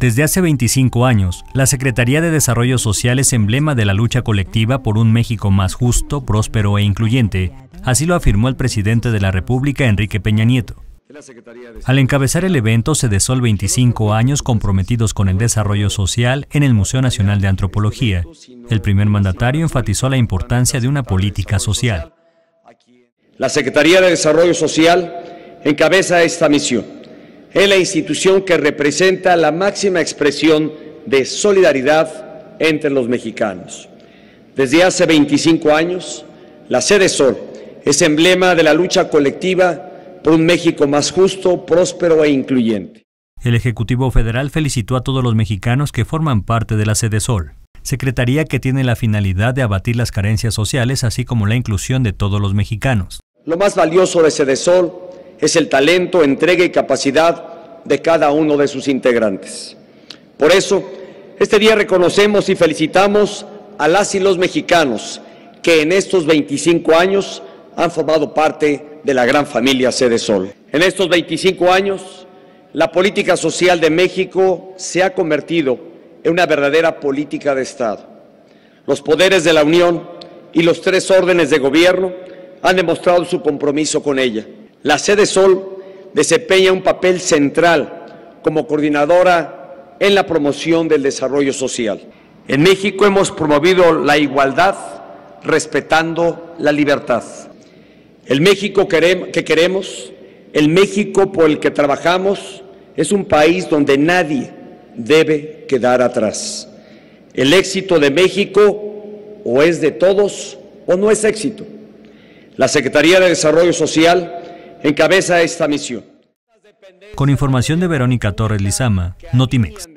Desde hace 25 años, la Secretaría de Desarrollo Social es emblema de la lucha colectiva por un México más justo, próspero e incluyente, así lo afirmó el presidente de la República, Enrique Peña Nieto. Al encabezar el evento Cedesol 25 años comprometidos con el desarrollo social en el Museo Nacional de Antropología, el primer mandatario enfatizó la importancia de una política social. La Secretaría de Desarrollo Social encabeza esta misión. Es la institución que representa la máxima expresión de solidaridad entre los mexicanos. Desde hace 25 años, la Sede Sol es emblema de la lucha colectiva por un México más justo, próspero e incluyente. El Ejecutivo Federal felicitó a todos los mexicanos que forman parte de la Sede Sol, secretaría que tiene la finalidad de abatir las carencias sociales así como la inclusión de todos los mexicanos. Lo más valioso de Cedesol es el talento, entrega y capacidad de cada uno de sus integrantes. Por eso, este día reconocemos y felicitamos a las y los mexicanos que en estos 25 años han formado parte de la gran familia Cedesol. En estos 25 años, la política social de México se ha convertido en una verdadera política de Estado. Los poderes de la Unión y los tres órdenes de gobierno han demostrado su compromiso con ella. La sede Sol desempeña un papel central como coordinadora en la promoción del desarrollo social. En México hemos promovido la igualdad respetando la libertad. El México que queremos, el México por el que trabajamos, es un país donde nadie debe quedar atrás. El éxito de México o es de todos o no es éxito. La Secretaría de Desarrollo Social encabeza esta misión. Con información de Verónica Torres Lizama, Notimex.